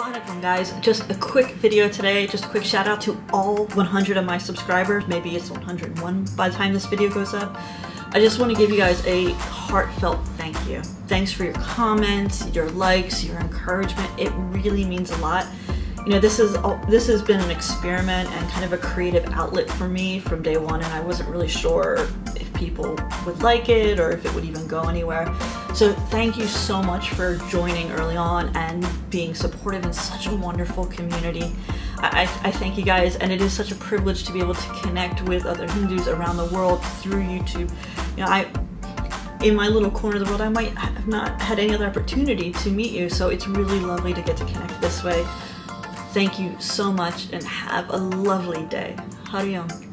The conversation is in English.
Vanakkam guys, just a quick video today, just a quick shout out to all 100 of my subscribers, maybe it's 101 by the time this video goes up. I just want to give you guys a heartfelt thank you. Thanks for your comments, your likes, your encouragement, it really means a lot. You know, this is this has been an experiment and kind of a creative outlet for me from day one and I wasn't really sure if people would like it or if it would even go anywhere. So thank you so much for joining early on and being supportive in such a wonderful community. I, I, thank you guys and it is such a privilege to be able to connect with other Hindus around the world through YouTube. You know, I in my little corner of the world, I might have not had any other opportunity to meet you, so it's really lovely to get to connect this way. Thank you so much and have a lovely day. Hari Om.